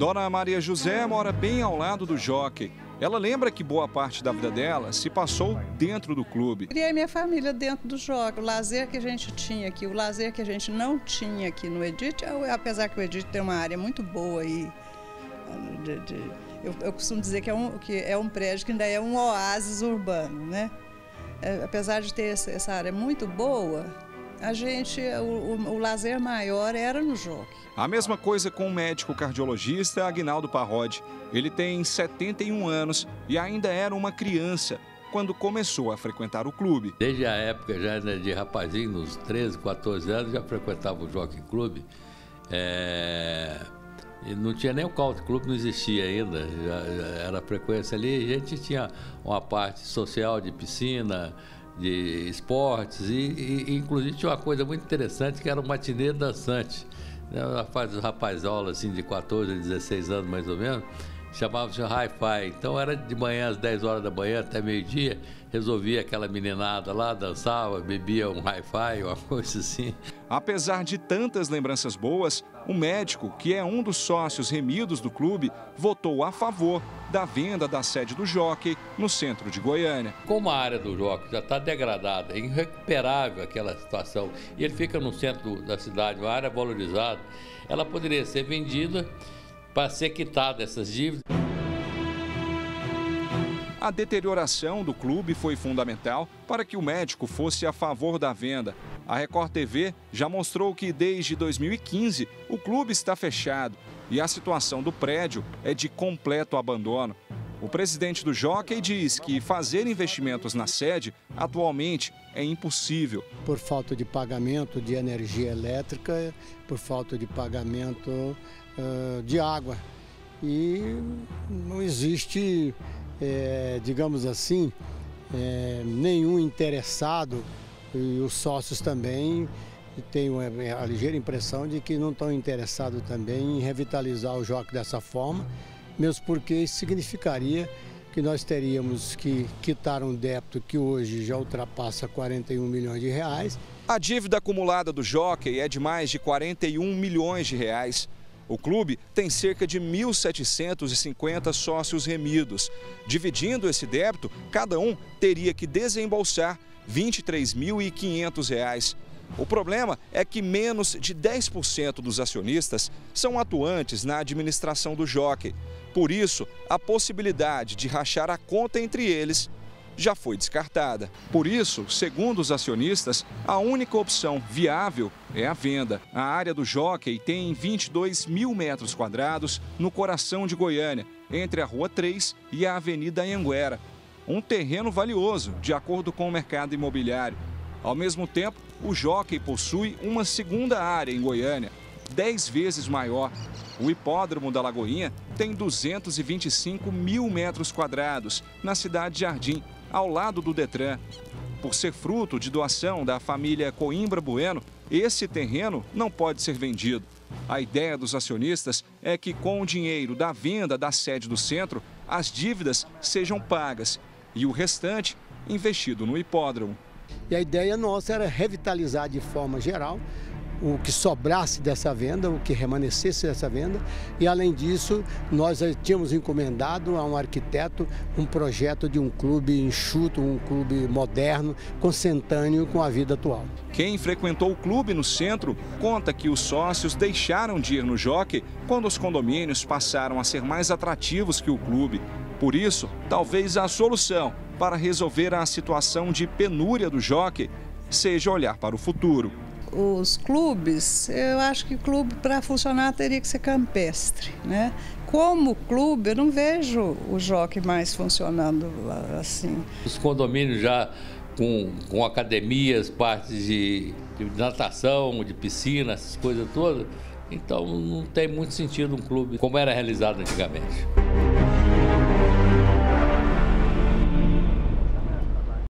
Dona Maria José mora bem ao lado do jockey. Ela lembra que boa parte da vida dela se passou dentro do clube. Criei minha família dentro do jogo. O lazer que a gente tinha aqui, o lazer que a gente não tinha aqui no Edith, apesar que o Edith tem uma área muito boa aí. De, de, eu, eu, costumo dizer que é, um, que é um prédio que ainda é um oásis urbano, né? É, apesar de ter essa área muito boa, a gente, o, o, o, lazer maior era no jogo. A mesma coisa com o médico cardiologista Agnaldo Parrode. Ele tem 71 anos e ainda era uma criança quando começou a frequentar o clube. Desde a época já né, de rapazinho, nos 13, 14 anos, já frequentava o Jockey Club. É... não tinha nem o Country Club, não existia ainda, já, já era frequência ali. A gente tinha uma parte social de piscina, de esportes e, e, inclusive tinha uma coisa muito interessante que era o matinê dançante. Né? Faz rapazola assim de 14 a 16 anos mais ou menos, chamava-se Hi-Fi. Então era de manhã às 10 horas da manhã até meio-dia, resolvia aquela meninada lá, dançava, bebia um Hi-Fi, uma coisa assim. Apesar de tantas lembranças boas, o médico, que é um dos sócios remidos do clube, votou a favor da venda da sede do Jockey no centro de Goiânia. Como a área do Jockey já está degradada, é irrecuperável aquela situação, e ele fica no centro da cidade, uma área valorizada, ela poderia ser vendida para ser quitada essas dívidas. A deterioração do clube foi fundamental para que o médico fosse a favor da venda. A Record TV já mostrou que desde 2015 o clube está fechado e a situação do prédio é de completo abandono. O presidente do Jockey diz que fazer investimentos na sede atualmente é impossível. Por falta de pagamento de energia elétrica, por falta de pagamento uh, de água. E não existe, é, digamos assim, é, nenhum interessado, e os sócios também tenho a ligeira impressão de que não estão interessados também em revitalizar o jockey dessa forma, mesmo porque significaria que nós teríamos que quitar um débito que hoje já ultrapassa 41 milhões de reais. A dívida acumulada do jockey é de mais de 41 milhões de reais. O clube tem cerca de 1.750 sócios remidos. Dividindo esse débito, cada um teria que desembolsar R$ 23.500. O problema é que menos de 10% dos acionistas são atuantes na administração do jockey. Por isso, a possibilidade de rachar a conta entre eles já foi descartada. Por isso, segundo os acionistas, a única opção viável é a venda. A área do jockey tem 22 mil metros quadrados no coração de Goiânia, entre a Rua 3 e a Avenida Anhanguera. Um terreno valioso, de acordo com o mercado imobiliário. Ao mesmo tempo, o Jockey possui uma segunda área em Goiânia, 10 vezes maior. O hipódromo da Lagoinha tem 225 mil metros quadrados, na cidade de Jardim, ao lado do Detran. Por ser fruto de doação da família Coimbra Bueno, esse terreno não pode ser vendido. A ideia dos acionistas é que, com o dinheiro da venda da sede do centro, as dívidas sejam pagas e o restante investido no hipódromo. E a ideia nossa era revitalizar de forma geral o que sobrasse dessa venda, o que remanescesse dessa venda. E além disso, nós tínhamos encomendado a um arquiteto um projeto de um clube enxuto, um clube moderno, consentâneo com a vida atual. Quem frequentou o clube no centro conta que os sócios deixaram de ir no jockey quando os condomínios passaram a ser mais atrativos que o clube. Por isso, talvez a solução para resolver a situação de penúria do jockey seja olhar para o futuro. Os clubes, eu acho que clube para funcionar teria que ser campestre, né? Como clube, eu não vejo o jockey mais funcionando assim. Os condomínios já com, com academias, partes de, de natação, de piscina, essas coisas todas, então não tem muito sentido um clube como era realizado antigamente.